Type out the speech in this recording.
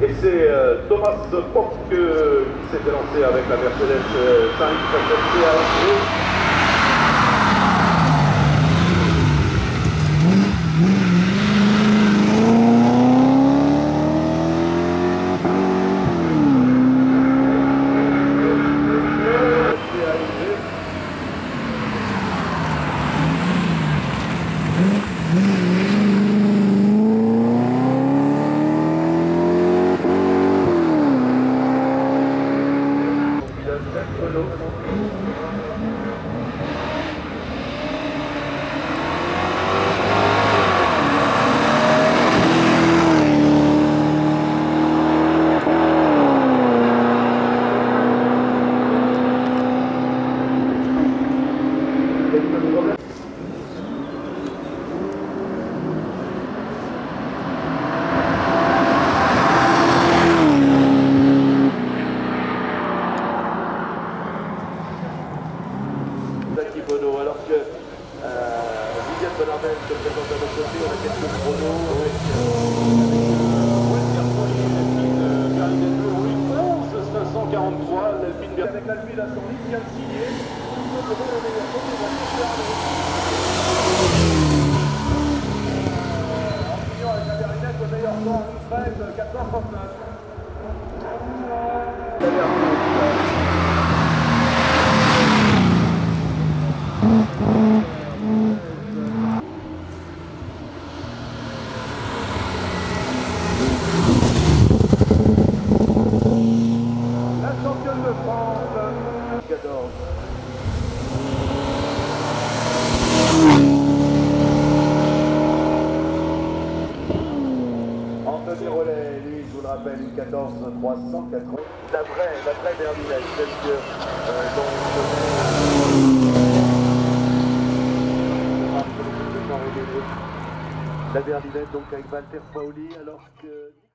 Et c'est Thomas Porte qui s'était lancé avec la Mercedes 5 à Angers. C'est à Angers. Pilote Jacques Renaud. Quelques problèmes Zaki Bono, alors que euh, William Bonardel se 543, l'Alpine Berlin. Avec l'Alpine à son lit, vient de En avec la le meilleur 13, 14. Anthony Rollet, lui, je vous le rappelle, une 14 380. La vraie, la vraie que euh, dont connais. La Berlinette, donc avec Walter Paoli, alors que...